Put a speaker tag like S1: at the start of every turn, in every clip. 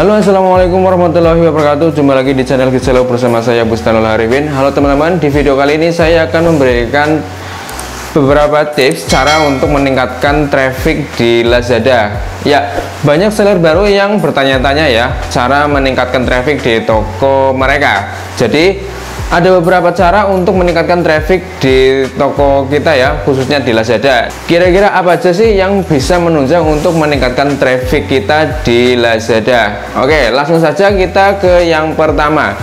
S1: Halo assalamualaikum warahmatullahi wabarakatuh. Jumpa lagi di channel Giselo bersama saya Bustanul Harifin Halo teman-teman. Di video kali ini saya akan memberikan beberapa tips cara untuk meningkatkan traffic di Lazada. Ya banyak seller baru yang bertanya-tanya ya cara meningkatkan traffic di toko mereka. Jadi ada beberapa cara untuk meningkatkan traffic di toko kita ya khususnya di Lazada. Kira-kira apa aja sih yang bisa menunjang untuk meningkatkan traffic kita di Lazada? Oke langsung saja kita ke yang pertama.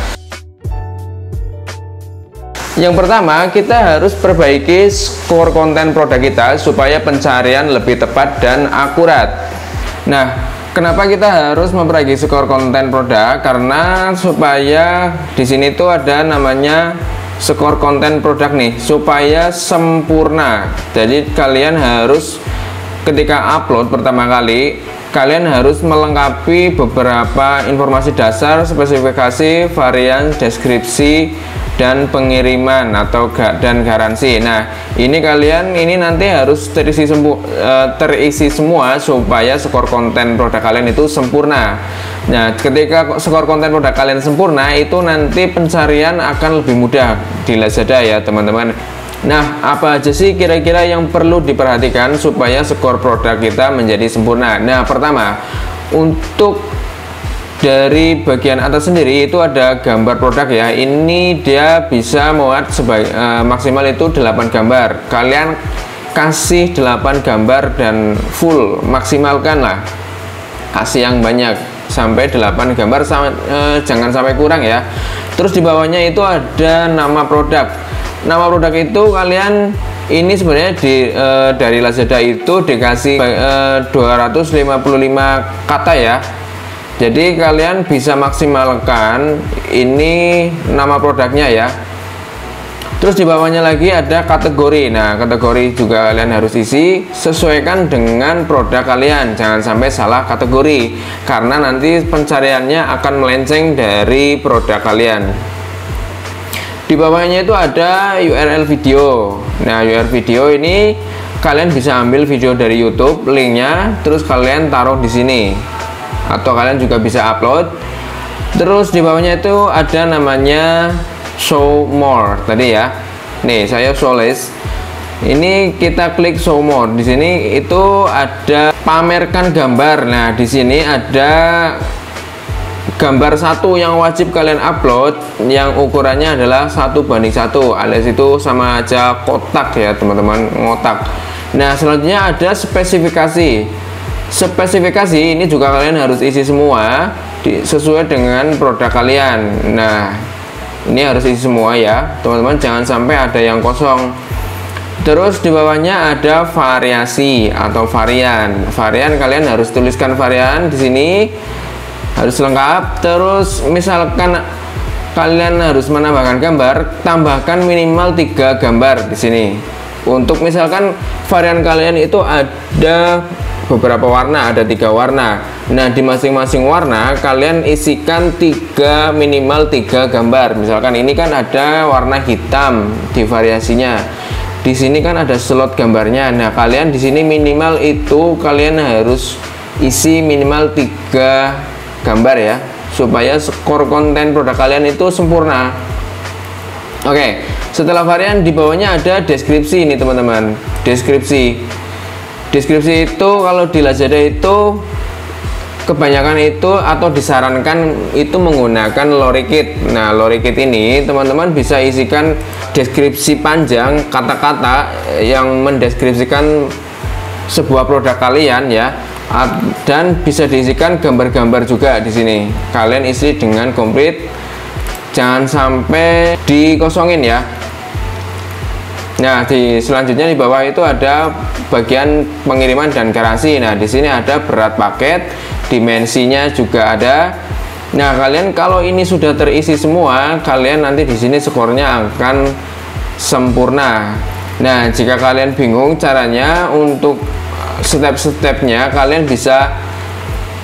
S1: Yang pertama kita harus perbaiki skor konten produk kita supaya pencarian lebih tepat dan akurat. Nah Kenapa kita harus memperbaiki skor konten produk? Karena supaya di sini tuh ada namanya skor konten produk nih, supaya sempurna. Jadi kalian harus ketika upload pertama kali kalian harus melengkapi beberapa informasi dasar, spesifikasi, varian, deskripsi, dan pengiriman atau gak dan garansi. Nah, ini kalian ini nanti harus terisi semua uh, terisi semua supaya skor konten produk kalian itu sempurna. Nah, ketika skor konten produk kalian sempurna, itu nanti pencarian akan lebih mudah di Lazada ya, teman-teman. Nah, apa aja sih kira-kira yang perlu diperhatikan supaya skor produk kita menjadi sempurna? Nah, pertama, untuk dari bagian atas sendiri itu ada gambar produk ya. Ini dia bisa muat sebagai uh, maksimal itu 8 gambar. Kalian kasih 8 gambar dan full maksimalkan lah. Kasih yang banyak sampai 8 gambar sama, uh, jangan sampai kurang ya. Terus di bawahnya itu ada nama produk nama produk itu kalian ini sebenarnya di uh, dari Lazada itu dikasih uh, 255 kata ya. Jadi kalian bisa maksimalkan ini nama produknya ya. Terus di bawahnya lagi ada kategori. Nah kategori juga kalian harus isi sesuaikan dengan produk kalian. Jangan sampai salah kategori karena nanti pencariannya akan melenceng dari produk kalian di bawahnya itu ada URL video. Nah URL video ini kalian bisa ambil video dari YouTube linknya terus kalian taruh di sini. Atau kalian juga bisa upload. Terus di bawahnya itu ada namanya show more tadi ya. Nih saya show ini kita klik show more. Di sini itu ada pamerkan gambar. Nah di sini ada gambar satu yang wajib kalian upload yang ukurannya adalah satu banding satu. Alias itu sama aja kotak ya teman-teman ngotak. Nah selanjutnya ada spesifikasi. Spesifikasi ini juga kalian harus isi semua sesuai dengan produk kalian. Nah ini harus isi semua ya. Teman-teman jangan sampai ada yang kosong. Terus di bawahnya ada variasi atau varian. Varian kalian harus tuliskan varian di sini harus lengkap terus misalkan kalian harus menambahkan gambar tambahkan minimal tiga gambar di sini. Untuk misalkan varian kalian itu ada beberapa warna ada tiga warna. Nah di masing-masing warna kalian isikan tiga minimal tiga gambar. Misalkan ini kan ada warna hitam di variasinya. Di sini kan ada slot gambarnya. Nah kalian di sini minimal itu kalian harus isi minimal tiga gambar ya supaya skor konten produk kalian itu sempurna. Oke setelah varian di bawahnya ada deskripsi ini teman-teman. Deskripsi. Deskripsi itu kalau di Lazada itu kebanyakan itu atau disarankan itu menggunakan lorikit nah lorikit ini teman-teman bisa isikan deskripsi panjang kata-kata yang mendeskripsikan sebuah produk kalian ya dan bisa diisikan gambar-gambar juga di sini kalian isi dengan komplit jangan sampai dikosongin ya Nah, di selanjutnya di bawah itu ada bagian pengiriman dan garansi. Nah, di sini ada berat paket, dimensinya juga ada. Nah, kalian kalau ini sudah terisi semua, kalian nanti di sini skornya akan sempurna. Nah, jika kalian bingung caranya untuk step-stepnya, kalian bisa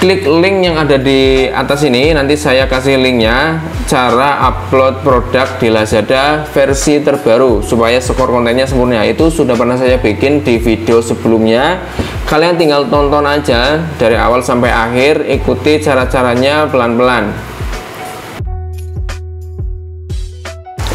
S1: klik link yang ada di atas ini. Nanti saya kasih linknya cara upload produk di Lazada versi terbaru supaya skor kontennya sempurna. Itu sudah pernah saya bikin di video sebelumnya. Kalian tinggal tonton aja dari awal sampai akhir ikuti cara-caranya pelan-pelan.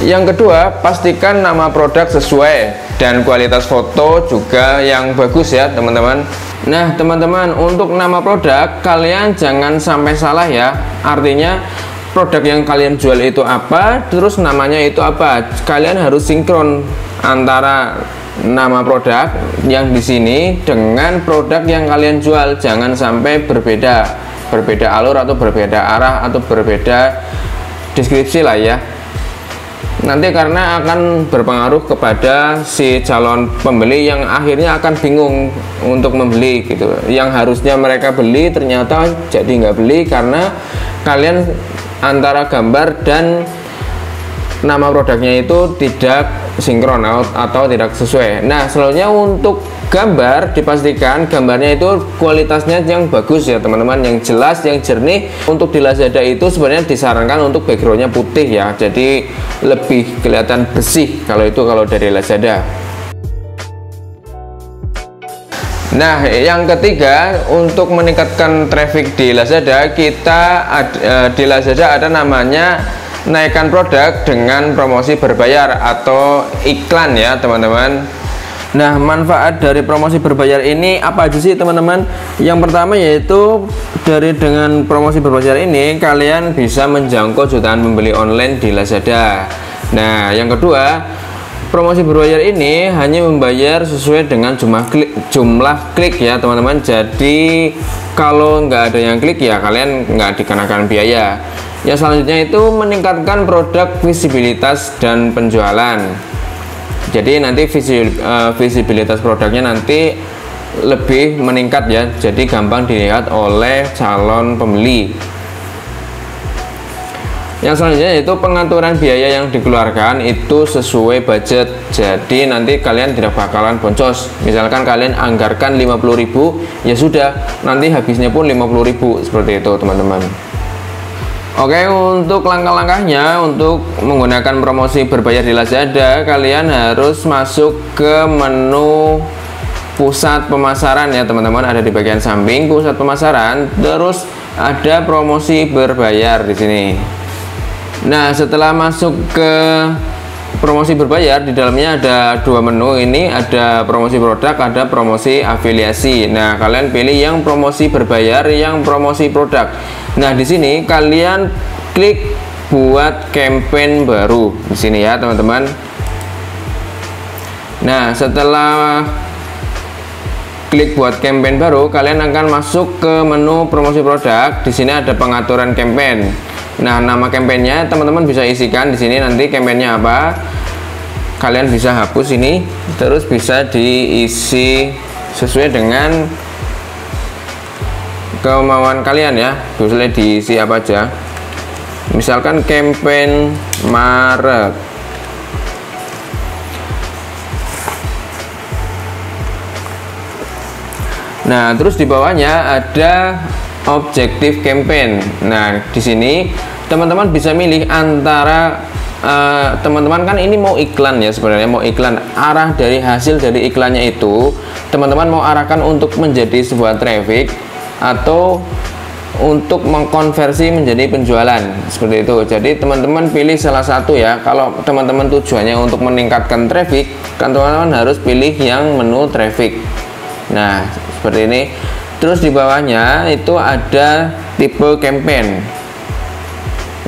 S1: Yang kedua pastikan nama produk sesuai dan kualitas foto juga yang bagus ya teman-teman. Nah teman-teman untuk nama produk kalian jangan sampai salah ya. Artinya produk yang kalian jual itu apa terus namanya itu apa. Kalian harus sinkron antara nama produk yang di sini dengan produk yang kalian jual. Jangan sampai berbeda berbeda alur atau berbeda arah atau berbeda deskripsi lah ya nanti karena akan berpengaruh kepada si calon pembeli yang akhirnya akan bingung untuk membeli gitu. Yang harusnya mereka beli ternyata jadi nggak beli karena kalian antara gambar dan nama produknya itu tidak sinkron atau tidak sesuai. Nah selanjutnya untuk gambar dipastikan gambarnya itu kualitasnya yang bagus ya teman-teman. Yang jelas yang jernih. Untuk di Lazada itu sebenarnya disarankan untuk backgroundnya putih ya. Jadi lebih kelihatan bersih kalau itu kalau dari Lazada. Nah, yang ketiga untuk meningkatkan traffic di Lazada, kita uh, di Lazada ada namanya naikkan produk dengan promosi berbayar atau iklan ya, teman-teman. Nah, manfaat dari promosi berbayar ini apa aja sih, teman-teman? Yang pertama yaitu dari dengan promosi berbayar ini kalian bisa menjangkau jutaan pembeli online di Lazada. Nah, yang kedua, promosi berbayar ini hanya membayar sesuai dengan jumlah klik, jumlah klik ya, teman-teman. Jadi, kalau nggak ada yang klik ya kalian nggak dikenakan biaya. Yang selanjutnya itu meningkatkan produk visibilitas dan penjualan. Jadi nanti eh, visibilitas produknya nanti lebih meningkat ya. Jadi gampang dilihat oleh calon pembeli. Yang selanjutnya itu pengaturan biaya yang dikeluarkan itu sesuai budget. Jadi nanti kalian tidak bakalan boncos. Misalkan kalian anggarkan 50.000 ya sudah. Nanti habisnya pun 50.000 seperti itu teman-teman Oke untuk langkah-langkahnya untuk menggunakan promosi berbayar di Lazada kalian harus masuk ke menu pusat pemasaran ya teman-teman. Ada di bagian samping pusat pemasaran terus ada promosi berbayar di sini. Nah setelah masuk ke promosi berbayar di dalamnya ada dua menu ini ada promosi produk ada promosi afiliasi nah kalian pilih yang promosi berbayar yang promosi produk Nah, di sini kalian klik buat campaign baru di sini ya, teman-teman. Nah, setelah klik buat campaign baru, kalian akan masuk ke menu promosi produk. Di sini ada pengaturan campaign. Nah, nama campaignnya teman-teman bisa isikan di sini. Nanti campaignnya apa. Kalian bisa hapus ini, terus bisa diisi sesuai dengan kemauan kalian ya. Bisa diisi apa aja. Misalkan campaign Maret. Nah, terus di bawahnya ada objektif campaign. Nah, di sini teman-teman bisa milih antara eh, teman-teman uh, kan ini mau iklan ya sebenarnya mau iklan arah dari hasil dari iklannya itu teman-teman mau arahkan untuk menjadi sebuah traffic atau untuk mengkonversi menjadi penjualan seperti itu. Jadi teman-teman pilih salah satu ya. Kalau teman-teman tujuannya untuk meningkatkan traffic kan teman-teman harus pilih yang menu traffic. Nah seperti ini terus di bawahnya itu ada tipe campaign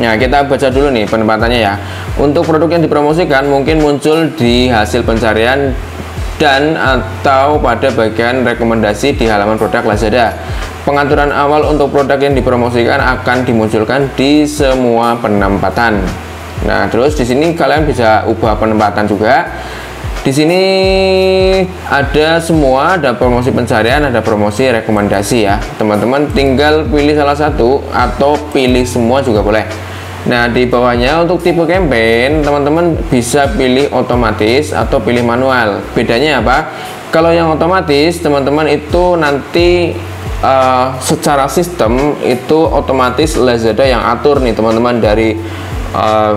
S1: Nah, kita baca dulu nih penempatannya ya. Untuk produk yang dipromosikan mungkin muncul di hasil pencarian dan atau pada bagian rekomendasi di halaman produk Lazada. Pengaturan awal untuk produk yang dipromosikan akan dimunculkan di semua penempatan. Nah, terus di sini kalian bisa ubah penempatan juga. Di sini ada semua, ada promosi pencarian, ada promosi rekomendasi ya. Teman-teman tinggal pilih salah satu atau pilih semua juga boleh. Nah, di bawahnya untuk tipe campaign, teman-teman bisa pilih otomatis atau pilih manual. Bedanya apa? Kalau yang otomatis, teman-teman itu nanti uh, secara sistem itu otomatis Lazada yang atur nih teman-teman dari uh,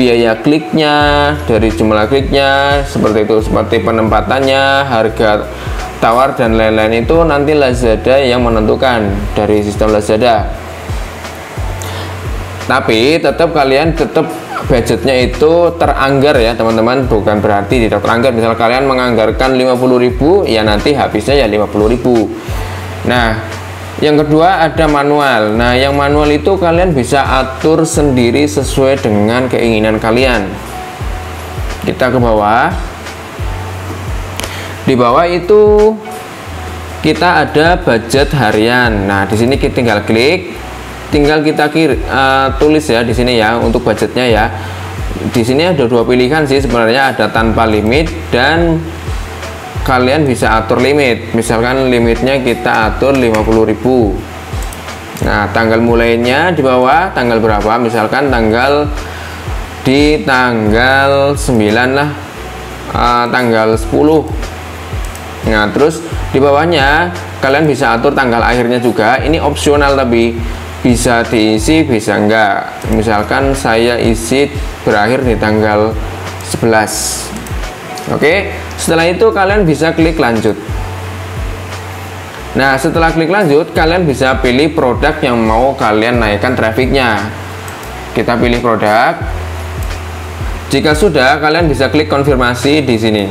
S1: biaya kliknya dari jumlah kliknya seperti itu seperti penempatannya harga tawar dan lain-lain itu nanti Lazada yang menentukan dari sistem Lazada. Tapi tetap kalian tetap budgetnya itu teranggar ya teman-teman. Bukan berarti tidak teranggar. Misal kalian menganggarkan 50.000 ya nanti habisnya ya 50.000 nah yang kedua ada manual. Nah yang manual itu kalian bisa atur sendiri sesuai dengan keinginan kalian. Kita ke bawah. Di bawah itu kita ada budget harian. Nah di sini kita tinggal klik. Tinggal kita kir, uh, tulis ya di sini ya untuk budgetnya ya. Di sini ada dua pilihan sih sebenarnya. Ada tanpa limit dan kalian bisa atur limit. Misalkan limitnya kita atur 50.000 nah tanggal mulainya di bawah tanggal berapa? Misalkan tanggal di tanggal 9 lah. Uh, tanggal 10 nah terus di bawahnya kalian bisa atur tanggal akhirnya juga. Ini opsional tapi bisa diisi bisa enggak. Misalkan saya isi berakhir di tanggal 11 oke setelah itu kalian bisa klik lanjut. Nah setelah klik lanjut kalian bisa pilih produk yang mau kalian naikkan trafficnya. Kita pilih produk. Jika sudah kalian bisa klik konfirmasi di sini.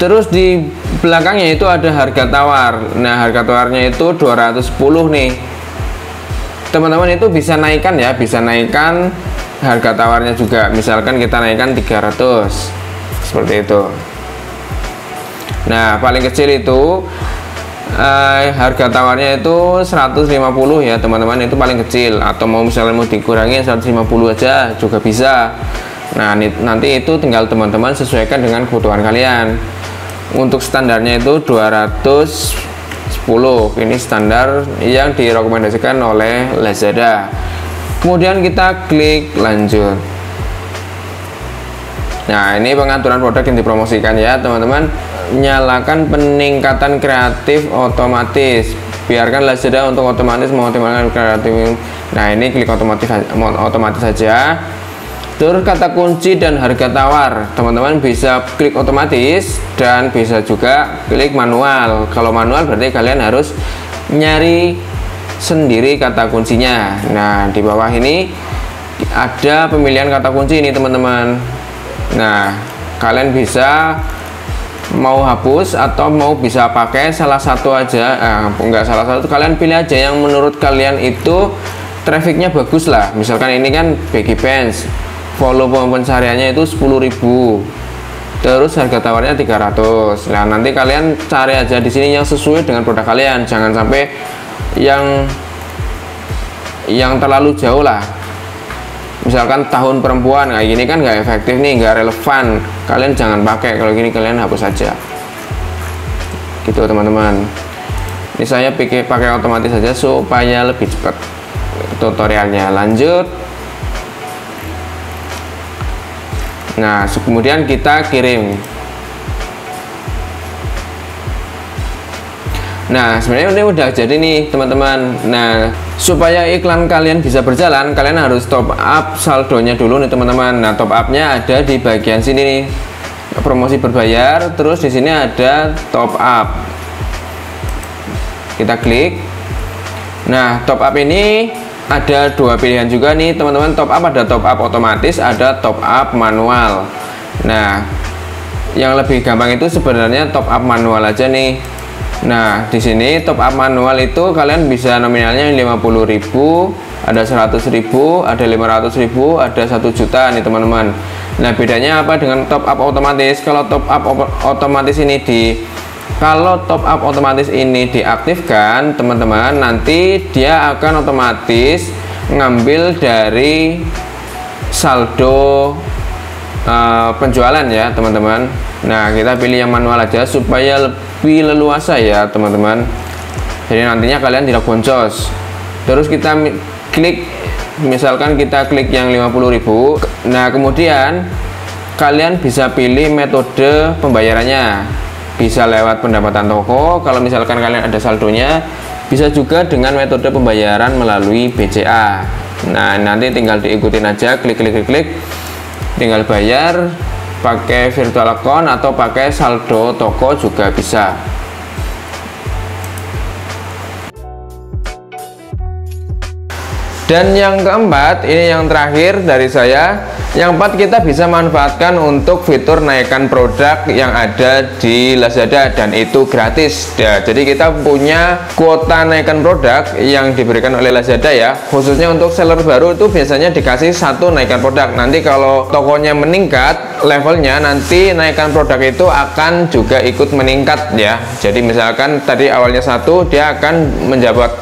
S1: Terus di belakangnya itu ada harga tawar. Nah harga tawarnya itu 210 nih. Teman-teman itu bisa naikkan ya bisa naikkan harga tawarnya juga. Misalkan kita naikkan 300 seperti itu. Nah paling kecil itu eh, harga tawarnya itu 150 ya teman-teman. Itu paling kecil. Atau mau misalnya mau dikurangi 150 aja juga bisa. Nah nanti itu tinggal teman-teman sesuaikan dengan kebutuhan kalian. Untuk standarnya itu 210 ini standar yang direkomendasikan oleh Lazada. Kemudian kita klik lanjut nah ini pengaturan produk yang dipromosikan ya teman-teman nyalakan peningkatan kreatif otomatis biarkan Lazada untuk otomatis mengoptimalkan kreatif nah ini klik otomatis otomatis saja Terus kata kunci dan harga tawar, teman-teman bisa klik otomatis dan bisa juga klik manual. Kalau manual berarti kalian harus nyari sendiri kata kuncinya. Nah, di bawah ini ada pemilihan kata kunci ini, teman-teman. Nah, kalian bisa mau hapus atau mau bisa pakai salah satu aja. Eh, enggak salah satu, kalian pilih aja yang menurut kalian itu trafficnya bagus lah. Misalkan ini kan baggy pants volume pencariannya itu 10.000 terus harga tawarnya 300 nah nanti kalian cari aja di sini yang sesuai dengan produk kalian jangan sampai yang yang terlalu jauh lah misalkan tahun perempuan kayak gini kan nggak efektif nih nggak relevan. Kalian jangan pakai kalau gini kalian hapus saja. Gitu teman-teman. Ini saya pakai pakai otomatis saja supaya lebih cepat tutorialnya. Lanjut. Nah kemudian kita kirim Nah, sebenarnya ini udah jadi nih, teman-teman. Nah, supaya iklan kalian bisa berjalan, kalian harus top up saldonya dulu nih, teman-teman. Nah, top upnya ada di bagian sini nih. Promosi berbayar, terus di sini ada top up. Kita klik. Nah, top up ini ada dua pilihan juga nih teman-teman top up ada top up otomatis ada top up manual nah yang lebih gampang itu sebenarnya top up manual aja nih nah di sini top up manual itu kalian bisa nominalnya 50.000 ada 100.000 ada 500.000 ada 1 juta nih teman-teman. Nah bedanya apa dengan top up otomatis? Kalau top up otomatis ini di kalau top up otomatis ini diaktifkan teman-teman nanti dia akan otomatis ngambil dari saldo uh, penjualan ya teman-teman. Nah kita pilih yang manual aja supaya lebih leluasa ya teman-teman. Jadi nantinya kalian tidak boncos. Terus kita klik misalkan kita klik yang 50.000 nah kemudian kalian bisa pilih metode pembayarannya. Bisa lewat pendapatan toko kalau misalkan kalian ada saldonya bisa juga dengan metode pembayaran melalui BCA nah nanti tinggal diikutin aja klik klik klik klik tinggal bayar pakai virtual account atau pakai saldo toko juga bisa Dan yang keempat, ini yang terakhir dari saya. Yang keempat kita bisa manfaatkan untuk fitur naikkan produk yang ada di Lazada dan itu gratis. Ya, jadi kita punya kuota naikkan produk yang diberikan oleh Lazada ya. Khususnya untuk seller baru itu biasanya dikasih satu naikkan produk. Nanti kalau tokonya meningkat levelnya nanti naikkan produk itu akan juga ikut meningkat ya. Jadi misalkan tadi awalnya satu dia akan menjabat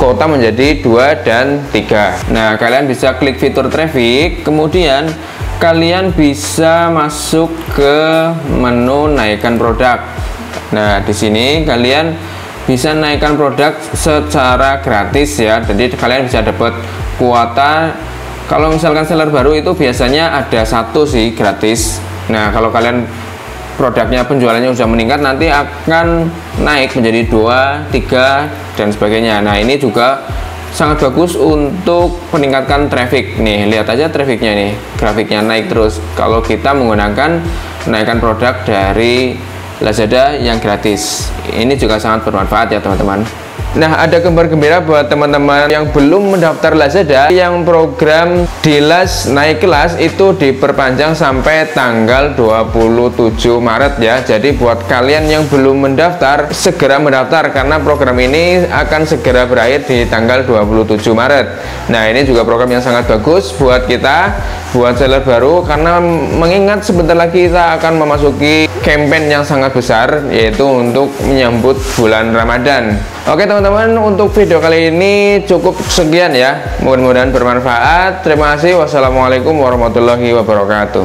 S1: kota menjadi dua dan tiga. Nah, kalian bisa klik fitur traffic, kemudian kalian bisa masuk ke menu naikkan produk. Nah, di sini kalian bisa naikkan produk secara gratis ya. Jadi kalian bisa dapat kuota kalau misalkan seller baru itu biasanya ada satu sih gratis. Nah, kalau kalian produknya penjualannya sudah meningkat nanti akan naik menjadi dua, tiga dan sebagainya. Nah ini juga sangat bagus untuk meningkatkan traffic. Nih lihat aja trafficnya nih. Grafiknya naik terus. Kalau kita menggunakan naikkan produk dari Lazada yang gratis. Ini juga sangat bermanfaat ya teman-teman Nah, ada kabar gembira buat teman-teman yang belum mendaftar Lazada yang program Dilas naik kelas itu diperpanjang sampai tanggal 27 Maret ya. Jadi buat kalian yang belum mendaftar, segera mendaftar karena program ini akan segera berakhir di tanggal 27 Maret. Nah, ini juga program yang sangat bagus buat kita, buat seller baru karena mengingat sebentar lagi kita akan memasuki campaign yang sangat besar yaitu untuk menyambut bulan Ramadan. Oke teman-teman untuk video kali ini cukup sekian ya. Mudah-mudahan bermanfaat. Terima kasih. Wassalamualaikum warahmatullahi wabarakatuh